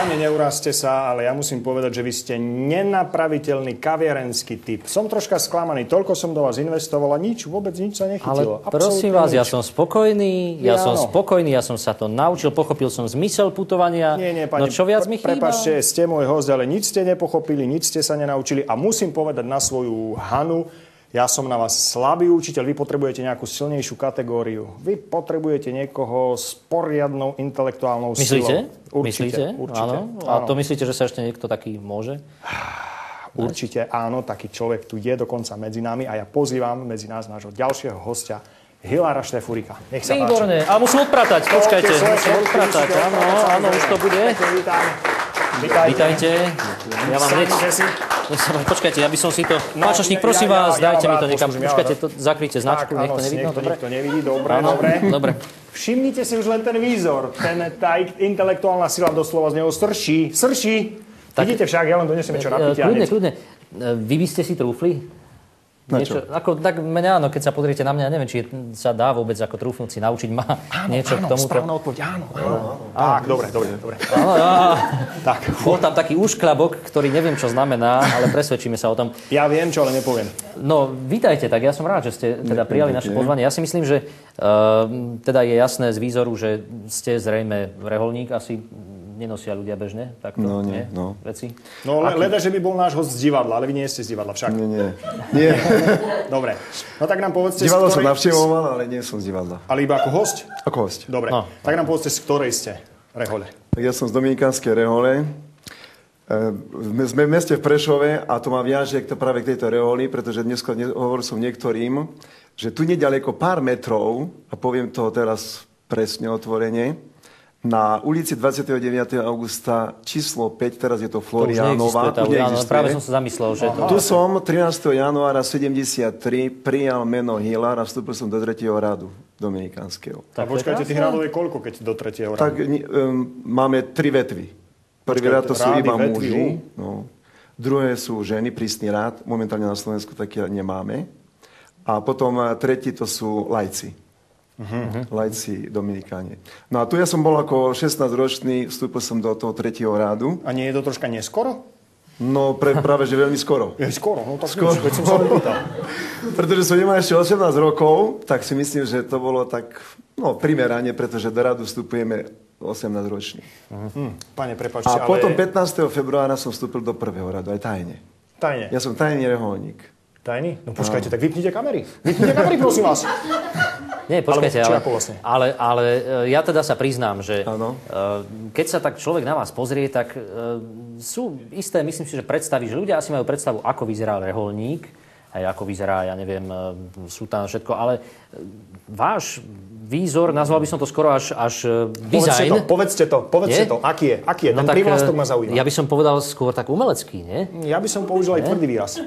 Pane, neurazte sa, ale ja musím povedať, že vy ste nenapraviteľný kaviarenský typ. Som troška sklamaný, toľko som do vás investoval a nič, vôbec nič sa nechytilo. Ale prosím vás, nič. ja som spokojný, ja, ja som no. spokojný, ja som sa to naučil, pochopil som zmysel putovania. Nie, nie, pani, no čo viac mi chýba? Prepačte, ste môj host, ale nič ste nepochopili, nič ste sa nenaučili a musím povedať na svoju Hanu, ja som na vás slabý učiteľ, vy potrebujete nejakú silnejšiu kategóriu. Vy potrebujete niekoho s poriadnou intelektuálnou Myslíte? silou. Určite? Myslíte? Určite. Áno. A to myslíte, že sa ešte niekto taký môže? Určite áno, taký človek tu je dokonca medzi nami a ja pozývam medzi nás nášho ďalšieho hostia, Hilára Štefurika. Nech sa Výborné. A musím odpratať, počkajte. Musím odpratať, áno, áno, už to bude. Vítajte. Vítajte. Ja vám hneď... Počkajte, ja by som si to... No, Páčašník, prosím ja, vás, ja, dajte mi to niekam. Počkajte, to zakryjte značku, nech to nevidno. Dobre? Nikto nevidí, dobre, áno, dobre. dobre. Všimnite si už len ten výzor. Ten, tá intelektuálna sila doslova z neho srší. Srší. Tak, Vidíte však, ja len donesem čo napitia. Kľudne, kľudne. Vy by ste si trúfli? Niečo, ako, tak mňa, áno, keď sa pozriete na mňa, neviem, či sa dá vôbec ako trúfnúci naučiť ma áno, niečo áno, k tomu. Áno, odpoď, áno, áno, áno. Tak, dobre, dobre, dobre. Áno, áno. tak. Bol tam taký úšklabok, ktorý neviem, čo znamená, ale presvedčíme sa o tom. Ja viem, čo, ale nepoviem. No, vítajte, tak ja som rád, že ste teda prijali naše pozvanie. Ja si myslím, že uh, teda je jasné z výzoru, že ste zrejme reholník asi nenosia ľudia bežne takto, no, nie, nie? No. Veci? No, Aký? leda, že by bol náš host z divadla, ale vy nie ste z divadla však. Nie, nie. nie. Dobre. No tak nám povedzte, Divadlo ktorej... som navštevoval, ale nie som z divadla. Ale iba ako host? Ako host. Dobre. No. Tak nám povedzte, z ktorej ste rehole? Tak ja som z Dominikánskej rehole. E, sme v meste v Prešove a to má viaže to práve k tejto reholi, pretože dnes hovoril som niektorým, že tu nedaleko pár metrov, a poviem to teraz presne otvorene, na ulici 29. augusta číslo 5, teraz je to Florianova. To už neexistuje, už práve som sa zamyslel, že to... Tu som 13. januára 73 prijal meno Hilar a vstúpil som do 3. radu Dominikánskeho. Tak počkajte, tých radov je koľko, keď do 3. radu? Tak um, máme tri vetvy. Prvý rád to sú iba muži. No. Druhé sú ženy, prísny rád. Momentálne na Slovensku také nemáme. A potom tretí to sú lajci uh-huh. lajci Dominikáne. No a tu ja som bol ako 16-ročný, vstúpil som do toho tretieho rádu. A nie je to troška neskoro? No pre, práve, že veľmi skoro. Je skoro, no tak skoro. Nič, som sa Pretože som nemal ešte 18 rokov, tak si myslím, že to bolo tak, no, primerane, pretože do radu vstupujeme 18 ročný. Uh-huh. Pane, prepáčte, A ale... potom 15. februára som vstúpil do prvého radu, aj tajne. Tajne? Ja som tajný reholník. Tajný? No počkajte, no. tak vypnite kamery. Vypnite kamery, prosím vás. Nie, počkajte, ale, vlastne? ale, ale e, ja teda sa priznám, že ano. E, keď sa tak človek na vás pozrie, tak e, sú isté, myslím si, že predstavy, že ľudia asi majú predstavu, ako vyzerá reholník, aj ako vyzerá, ja neviem, sú tam všetko, ale váš výzor, nazval by som to skoro až, až dizajn. Povedzte to, povedzte to, povedzte to, aký je, aký je, no ten prívlastok ma zaujíma. Ja by som povedal skôr tak umelecký, nie? Ja by som použil aj tvrdý výraz.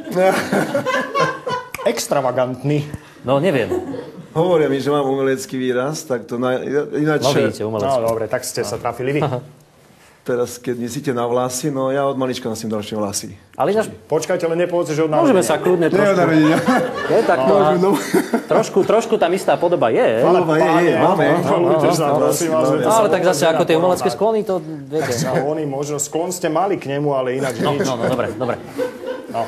Extravagantný. No, neviem. Hovoria mi, že mám umelecký výraz, tak to na, ináč... No vidíte, umelecký. No dobre, tak ste sa trafili vy. Teraz, keď myslíte na vlasy, no ja od malička nosím ďalšie vlasy. Ale ináč... Počkajte, ale nepovedz, že od narodenia. Môžeme sa kľudne trošku... Nie, od narodenia. Je, tak no, no. trošku, trošku tam istá podoba je. Podoba je, je, máme. Ale tak zase ako tie umelecké sklony, to viete. Sklony, možno sklon ste mali k nemu, ale ináč nič. No, no, dobre, dobre. No.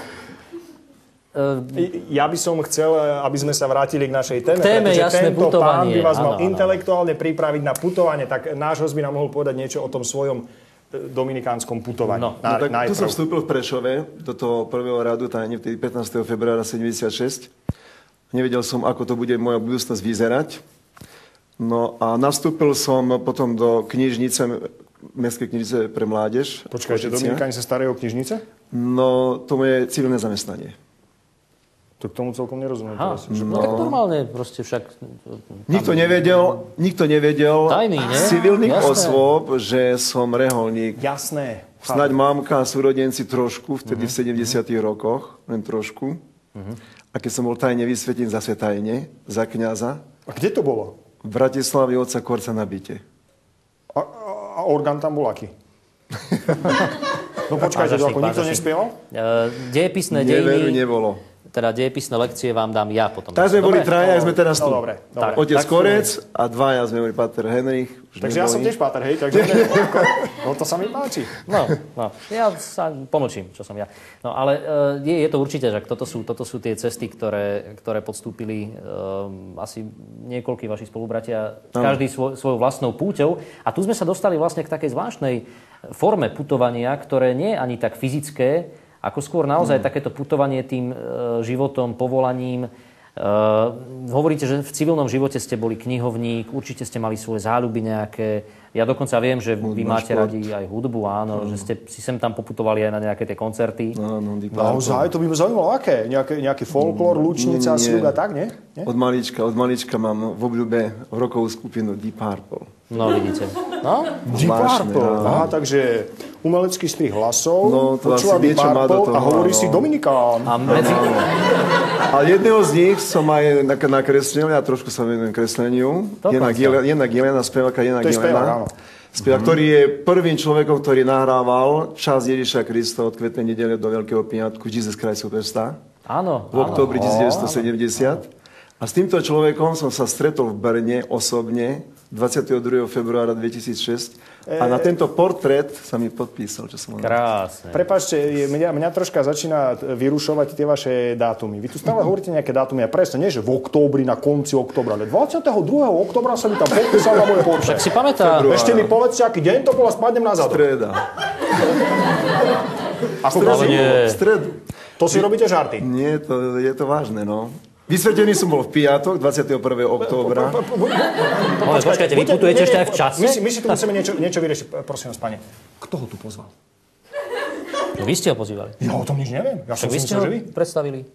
Ja by som chcel, aby sme sa vrátili k našej téme, téme pretože jasné, tento putovanie. pán by vás mal ano, intelektuálne pripraviť na putovanie, tak náš host by nám mohol povedať niečo o tom svojom e, dominikánskom putovaní. No, na, no tak najprv. tu som vstúpil v Prešove do toho prvého radu, tajne vtedy 15. februára 76. Nevedel som, ako to bude moja budúcnosť vyzerať. No a nastúpil som potom do knižnice, Mestskej knižnice pre mládež. Počkajte, Dominikáni sa starajú o knižnice? No, to je civilné zamestnanie. To k tomu celkom nerozumiem. Aha, teraz, no. Tak normálne proste však... Nikto nevedel, nikto nevedel Tajný, nie? civilných Jasné. osôb, že som reholník. Jasné. Snaď mamka a súrodenci trošku, vtedy uh-huh. v 70 uh-huh. rokoch, len trošku. Uh-huh. A keď som bol tajne vysvetený za svetajne, za kniaza. A kde to bolo? V Bratislavi oca Korca na byte. A, a, a orgán tam bol aký? no počkajte, ako nikto nespieval? Uh, dejepisné dejiny... Neveru nebolo. Teda dejepisné lekcie vám dám ja potom. Tak sme boli traja, sme teraz tu. No, dobre, dobre. Otec Tak- Korec a dvaja sme boli Pater Henrich. Takže ja som tiež páter, hej, takže no to sa mi páči. No, no, ja sa pomlčím, čo som ja. No ale e, je, je to určite, že toto sú, toto sú tie cesty, ktoré, ktoré podstúpili um, asi niekoľkí vaši spolubratia, každý svoj, svojou vlastnou púťou. A tu sme sa dostali vlastne k takej zvláštnej forme putovania, ktoré nie je ani tak fyzické, ako skôr naozaj takéto putovanie tým e, životom, povolaním. E, hovoríte, že v civilnom živote ste boli knihovník, určite ste mali svoje záľuby nejaké. Ja dokonca viem, že vy Hudba, máte šport. radi aj hudbu, áno, že ste si sem tam poputovali aj na nejaké tie koncerty. No, no, Deep Purple. Naozaj, to by ma zaujímalo, aké? Nejaký, nejaký folklór, lučnica, Nie. sľub a tak, nie? nie? Od malička, od malička mám v obľúbe rokovú skupinu Deep Purple. No, vidíte. No, Deep Purple. Aha, takže umelecký strih hlasov, No, to počúva asi Deep niečo má do Purple toho, a hovorí áno. si Dominikán. a medzi... A jedného z nich som aj nak- nakreslil, ja trošku sa venujem kresleniu. Jedna, Gile, jedna Gilena, spevaka Jedna To Gilena. áno. Spevák, ktorý je prvým človekom, ktorý nahrával čas Ježiša Krista od kvetnej nedele do Veľkého piatku Jesus Christ Superstar Áno, v áno. októbri 1970. A s týmto človekom som sa stretol v Brne osobne 22. februára 2006 a na tento portrét sa mi podpísal, čo som Krásne. Prepačte, mňa, mňa troška začína vyrušovať tie vaše dátumy. Vy tu stále hovoríte nejaké dátumy a presne, nie že v októbri, na konci októbra, ale 22. októbra sa mi tam podpísal na moje Však portrét. si pamätá, Ešte mi povedzte, aký deň to bol a spadnem na zadok. Streda. Ako. V stredu. To si robíte žarty. Nie, to, je to vážne, no. Vysvetený som bol v piatok, 21. októbra. ale počkajte, vy putujete ešte aj v čase? My si, my si tu musíme niečo, niečo vyriešiť. Prosím vás, pane. Kto ho tu pozval? No, vy ste ho pozývali. Ja o tom nič neviem. Ja som vy ste ho predstavili.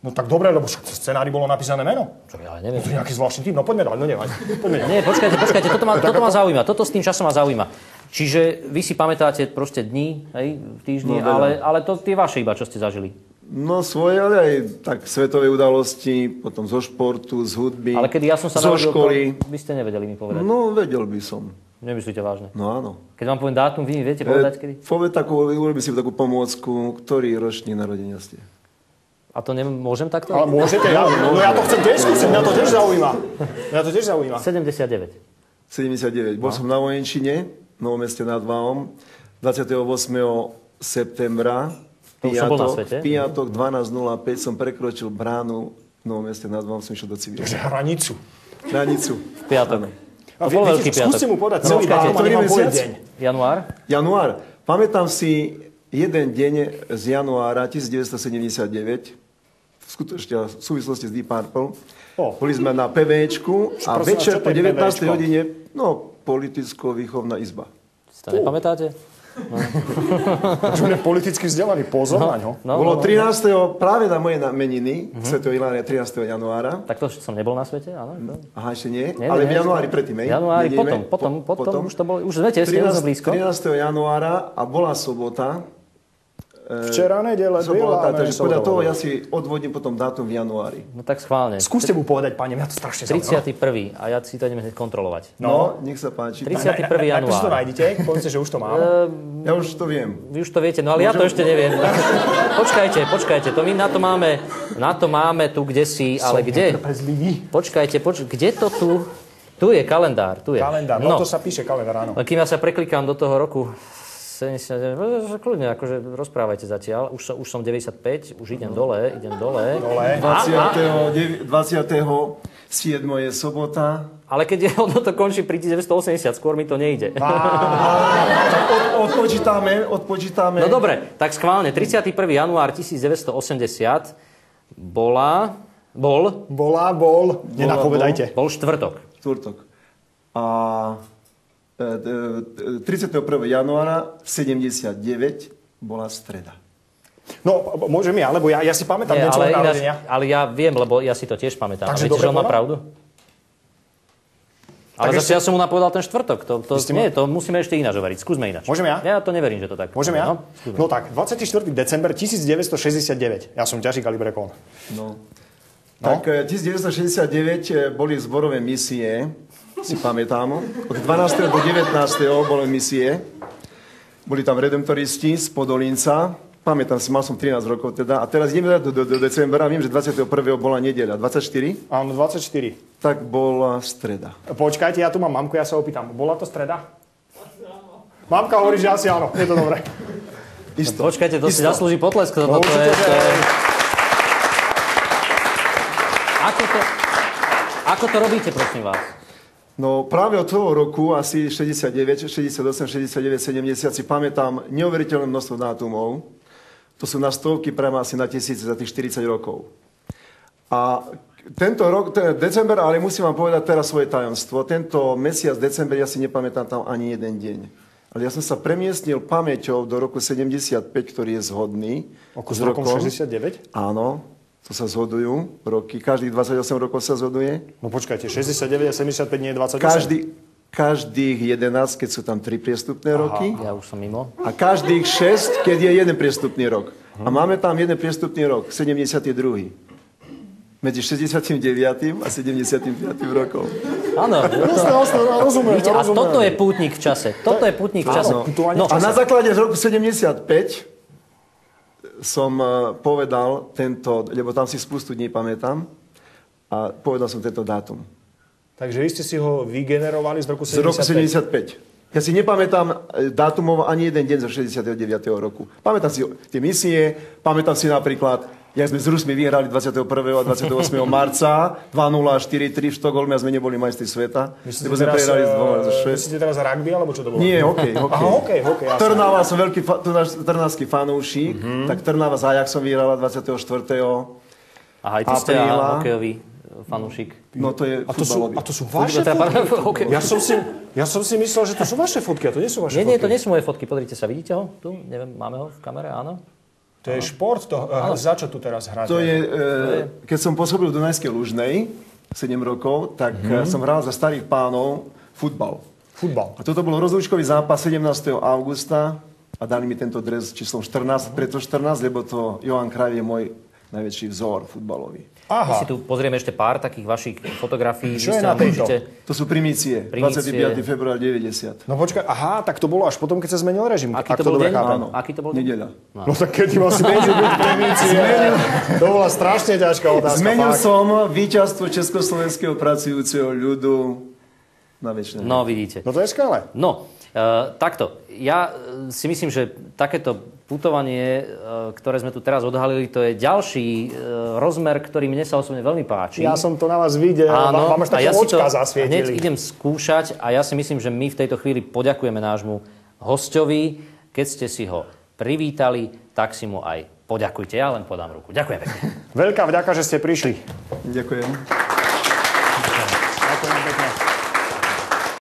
No tak dobre, lebo však v scenári bolo napísané meno. Čo ja neviem. To je nejaký zvláštny tým. No poďme ďalej, no nevadí. Poďme. Nie, počkajte, počkajte, toto ma, toto ma zaujíma, toto s tým časom ma zaujíma. Čiže vy si pamätáte proste dní, hej, v týždni, No, ale, ale to tie vaše iba, čo ste zažili. No svoje, ale aj tak svetové udalosti, potom zo športu, z hudby, Ale keď ja som sa zo narodil, školy. to vy ste nevedeli mi povedať. No, vedel by som. Nemyslíte vážne. No áno. Keď vám poviem dátum, vy mi viete povedať, kedy? E, Poved takú, urobím si takú pomôcku, ktorý ročník narodenia ste. A to nemôžem takto? Ale môžete, ja, no ja to chcem tiež skúsiť, mňa to tiež zaujíma. Mňa to tiež zaujíma. 79. 79. Bol som na vojenčine, v Novom meste nad Váhom, 28. septembra, Na piatok, svete. piatok 12.05 som prekročil bránu v Novom meste nad Váhom, som išiel do civilu. Takže hranicu. Hranicu. V piatok. A To bol viete veľký piatok. skúste mu povedať No, celý počkajte, dátum ktorý mesiac? deň. Január? Január. Pamätám si jeden deň z januára 1979, skutočne v súvislosti s Deep Purple. O. Boli sme na PVčku a prosím večer po je 19. PVčko? hodine, no, politicko-výchovná izba. Si to nepamätáte? Že on je politicky vzdelaný, pozor na ňo. No, Bolo no, no. 13. práve na moje meniny, uh-huh. Sv. Ilária 13. januára. Tak to som nebol na svete, áno? Aha, ešte nie, Nie, ale nie, v januári predtým, hej? V januári, potom, potom, Po- potom, už to bolo, už viete, ste 13. už blízko. 13. januára a bola sobota. Včera nedele, Sobota, biela, takže podľa toho ja si odvodím potom dátum v januári. No tak schválne. Skúste mu povedať, pane, mňa to strašne zaujíma. 31. A ja si to idem hneď kontrolovať. No, nech sa páči. 31. Ako si to január. nájdete? Povedzte, že už to mám. Ja už to viem. Vy už to viete, no ale ja to ešte neviem. počkajte, počkajte, to my na to máme, na to máme tu kde si, ale kde? Trpezlivý. Počkajte, poč- kde to tu? Tu je kalendár, tu je. Kalendár, no, to sa píše kalendár, áno. Kým ja sa preklikám do toho roku 70, že kľudne, akože rozprávajte zatiaľ. Už som, už som 95, už idem dole, idem dole. Dole. 20. 27. je sobota. Ale keď je, ono to končí pri 1980, skôr mi to nejde. Tak od, odpočítame, odpočítame. No dobre, tak schválne, 31. január 1980 bola, bol, Bola, bol, nenapovedajte. bol štvrtok. Štvrtok. A 31. januára 79 bola streda. No, môžem ja, lebo ja, ja si pamätám Nie, deň ale, ináč, ale ja viem, lebo ja si to tiež pamätám. Takže Viete, že on má pravdu? Ale Tak zase ešte- ja som mu napovedal ten štvrtok. To, to, ste nie, ma- to musíme ešte ináč overiť. Skúsme ináč. Môžem ja? Ja to neverím, že to tak. Môžem ja? No, skúsme. No tak, 24. december 1969. Ja som ťažší kalibre kon. No. Tak e, 1969 e, boli zborové misie, si pamätám. Od 12. do 19. boli misie. Boli tam redemptoristi z Podolinca, Pamätám si, mal som 13 rokov teda. A teraz ideme do, do, do decembra. Viem, že 21. bola nedeľa. 24? Áno, 24. Tak bola streda. Počkajte, ja tu mám mamku, ja sa opýtam. Bola to streda? Mamka hovorí, že asi áno. Je to dobré. Isto. Počkajte, to si Isto. zaslúži potlesk. No, to je, to je... Ako to, ako to robíte, prosím vás? No práve od toho roku, asi 69, 68, 69, 70, si pamätám neuveriteľné množstvo dátumov. To sú na stovky, prema asi na tisíce za tých 40 rokov. A tento rok, ten december, ale musím vám povedať teraz svoje tajomstvo. Tento mesiac december, ja si nepamätám tam ani jeden deň. Ale ja som sa premiestnil pamäťou do roku 75, ktorý je zhodný. Oko s s rokom 69? Áno, to sa zhodujú roky. Každých 28 rokov sa zhoduje. No počkajte, 69 a 75 nie je 28? Každý, každých 11, keď sú tam 3 priestupné roky. Ja už som mimo. A každých 6, keď je jeden priestupný rok. A máme tam jeden priestupný rok, 72. Medzi 69. a 75. rokom. Áno. Jasné, jasné, rozumiem, a toto je pútnik v čase. Toto je pútnik v čase. Áno, No, A na základe z roku 75 som eh, povedal tento, lebo tam si spustu dní pamätám, a povedal som tento dátum. Takže vy ste si ho vygenerovali z roku Z 75? roku 75. Ja si nepamätám e, dátumov ani jeden deň zo 69. roku. Pamätám si tie misie, pamätám si napríklad, jak sme s Rusmi vyhrali 21. a 28. marca 2-0 a 4-3 v Štokholme a sme neboli majstri sveta. Myslíte Lebo sme teraz, prehrali z dvoma zo eh, šest. myslíte teraz rugby, alebo čo to bolo? Nie, hokej, hokej. Aha, hokej, hokej. Trnava som veľký fa- trnavský fanúšik, Mhm. tak Trnava s Ajaxom vyhrala 24. Aha, aj ty ste hokejový fanúšik. No to je A to, sú, a to sú vaše Teda, fotky? Ja som, si, ja som si myslel, že to sú vaše fotky, a to nie sú vaše Nie, nie, fotky. to nie sú moje fotky. Pozrite sa, vidíte ho? Tu, neviem, máme ho v kamere, áno. To je šport, to, uh, za čo tu teraz hráte? To je, e, keď som pôsobil v Dunajskej Lužnej 7 rokov, tak Mhm. mm som hral za starých pánov futbal. Futbal. A toto bol rozlúčkový zápas 17. augusta a dali mi tento dres číslom 14, preto 14, lebo to Johan Kraj je môj najväčší vzor futbalový. My Aha, si tu pozrieme ešte pár takých vašich fotografií. Čo je na tejto? určite- To sú primície, Primície. 25. február 90. no počkaj, aha, tak to bolo až potom, keď sa zmenil režim. Aký ak to bol deň? Áno, Aký to bol nedeľa. No tak keď mal si Benji byť primície, to bola strašne ťažká otázka. Zmenil fakt. som víťazstvo československého pracujúceho ľudu na väčšie. No, vidíte. No to je skvelé. No, e, takto. Ja e, si myslím, že takéto putovanie, e, ktoré sme tu teraz odhalili, to je ďalší rozmer, ktorý mne sa osobne veľmi páči. Ja som to na vás videl, Áno, vám až také ja to očka hneď zasvietili. idem skúšať a ja si myslím, že my v tejto chvíli poďakujeme nášmu hostovi. Keď ste si ho privítali, tak si mu aj poďakujte. Ja len podám ruku. Ďakujem pekne. Veľká vďaka, že ste prišli. Ďakujem.